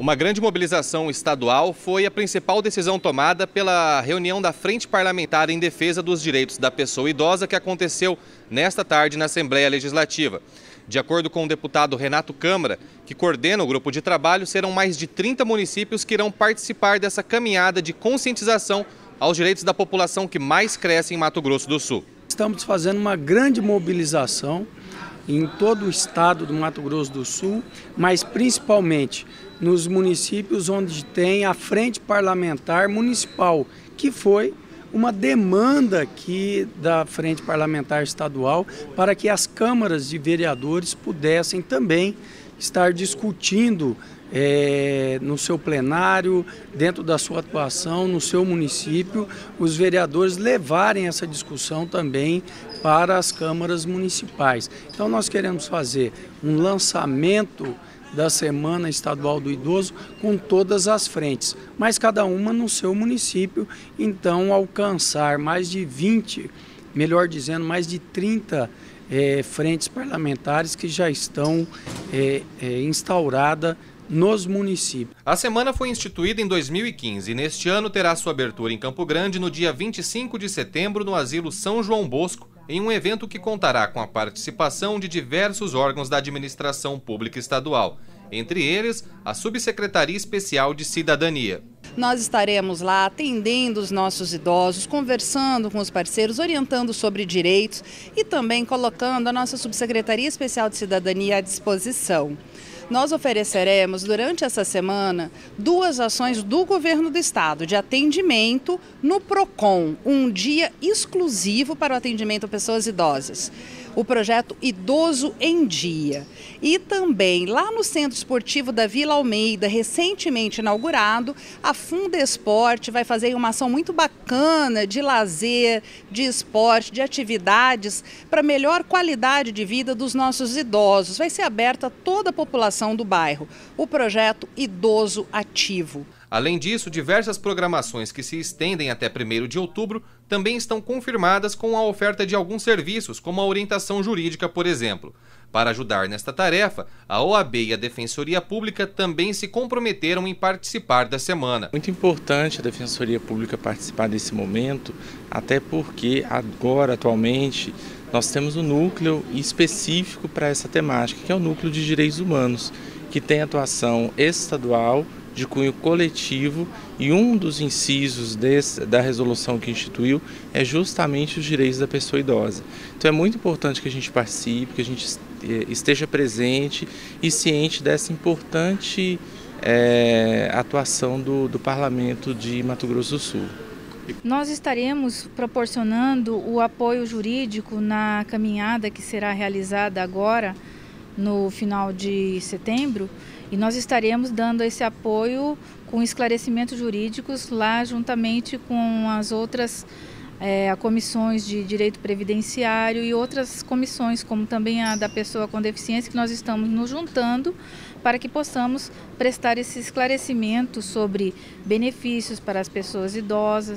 Uma grande mobilização estadual foi a principal decisão tomada pela reunião da Frente Parlamentar em Defesa dos Direitos da Pessoa Idosa que aconteceu nesta tarde na Assembleia Legislativa. De acordo com o deputado Renato Câmara, que coordena o grupo de trabalho, serão mais de 30 municípios que irão participar dessa caminhada de conscientização aos direitos da população que mais cresce em Mato Grosso do Sul. Estamos fazendo uma grande mobilização em todo o estado do Mato Grosso do Sul, mas principalmente nos municípios onde tem a frente parlamentar municipal, que foi uma demanda aqui da frente parlamentar estadual para que as câmaras de vereadores pudessem também estar discutindo é, no seu plenário, dentro da sua atuação, no seu município, os vereadores levarem essa discussão também para as câmaras municipais. Então nós queremos fazer um lançamento da Semana Estadual do Idoso com todas as frentes, mas cada uma no seu município, então alcançar mais de 20, melhor dizendo, mais de 30 é, frentes parlamentares que já estão é, é, instauradas nos municípios. A semana foi instituída em 2015 e neste ano terá sua abertura em Campo Grande no dia 25 de setembro no Asilo São João Bosco, em um evento que contará com a participação de diversos órgãos da administração pública estadual, entre eles a Subsecretaria Especial de Cidadania. Nós estaremos lá atendendo os nossos idosos, conversando com os parceiros, orientando sobre direitos e também colocando a nossa Subsecretaria Especial de Cidadania à disposição. Nós ofereceremos durante essa semana duas ações do governo do estado de atendimento no Procon, um dia exclusivo para o atendimento a pessoas idosas o projeto Idoso em Dia. E também lá no Centro Esportivo da Vila Almeida, recentemente inaugurado, a Funda Esporte vai fazer uma ação muito bacana de lazer, de esporte, de atividades para melhor qualidade de vida dos nossos idosos. Vai ser aberta a toda a população do bairro. O projeto Idoso Ativo. Além disso, diversas programações que se estendem até 1 de outubro também estão confirmadas com a oferta de alguns serviços, como a orientação jurídica, por exemplo. Para ajudar nesta tarefa, a OAB e a Defensoria Pública também se comprometeram em participar da semana. Muito importante a Defensoria Pública participar desse momento, até porque agora, atualmente, nós temos um núcleo específico para essa temática, que é o Núcleo de Direitos Humanos, que tem atuação estadual de cunho coletivo e um dos incisos desse, da resolução que instituiu é justamente os direitos da pessoa idosa. Então é muito importante que a gente participe, que a gente eh, esteja presente e ciente dessa importante é, atuação do, do Parlamento de Mato Grosso do Sul. Nós estaremos proporcionando o apoio jurídico na caminhada que será realizada agora no final de setembro e nós estaremos dando esse apoio com esclarecimentos jurídicos lá juntamente com as outras é, comissões de direito previdenciário e outras comissões, como também a da pessoa com deficiência, que nós estamos nos juntando para que possamos prestar esse esclarecimento sobre benefícios para as pessoas idosas.